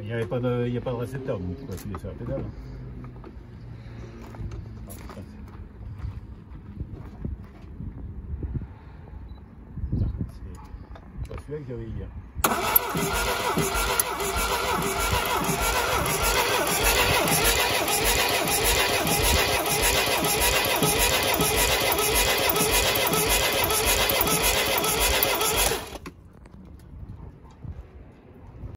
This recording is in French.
Il n'y avait pas de, il y a pas de récepteur, donc tu peux appuyer sur la pédale. Hein. Ah, c'est pas celui-là que j'avais hier.